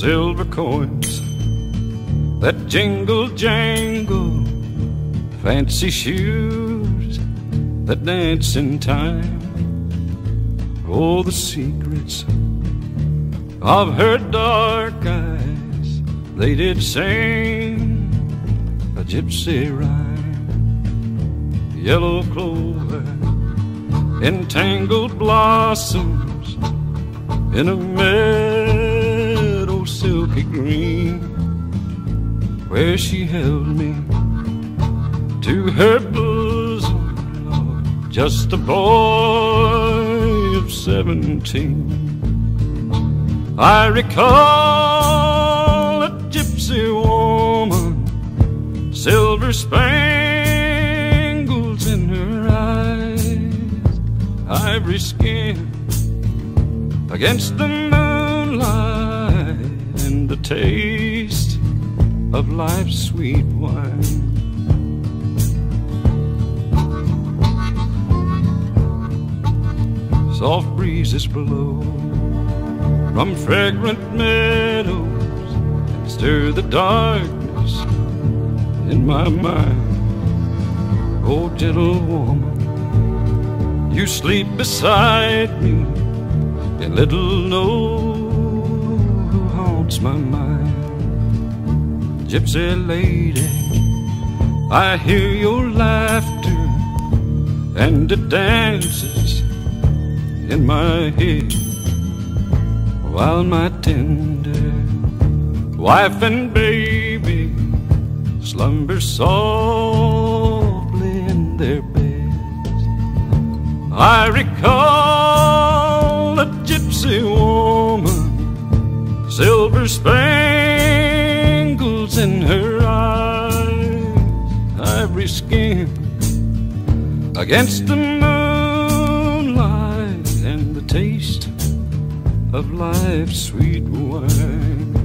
silver coins that jingle jangle, fancy shoes that dance in time. Oh, the secrets of her dark eyes, they did sing a gypsy rhyme. Yellow clover, entangled blossoms in a meadow silky green, where she held me to her bosom, just a boy of seventeen. I recall a gypsy woman, silver spangles in her eyes, ivory skin against the moonlight, taste of life's sweet wine. Soft breezes blow from fragrant meadows and stir the darkness in my mind. Oh, gentle woman, you sleep beside me and little know my mind. Gypsy lady, I hear your laughter and it dances in my head while my tender wife and baby slumber softly in their beds. I recall spangles in her eyes, ivory skin against the moonlight, and the taste of life's sweet wine.